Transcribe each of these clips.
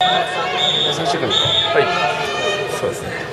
最終回はい。そうですね。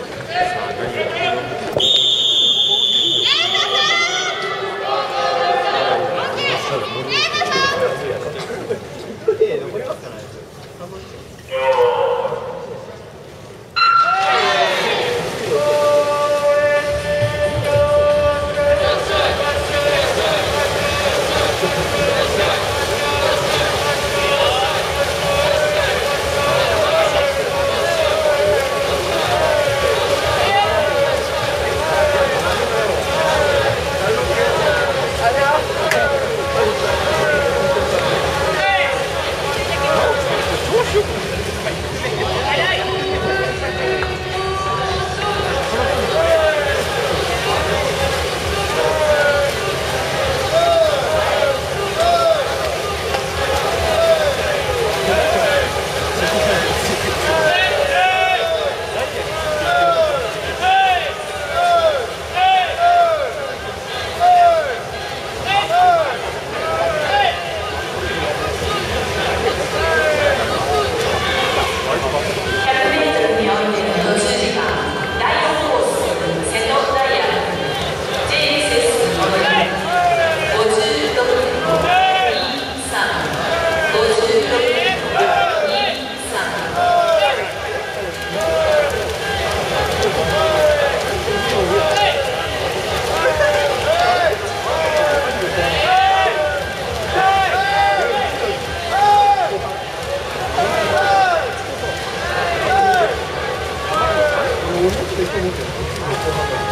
と思ってます。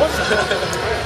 マジで？